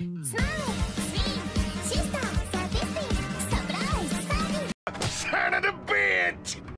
Smile, sister, sadistic. Son of a bitch!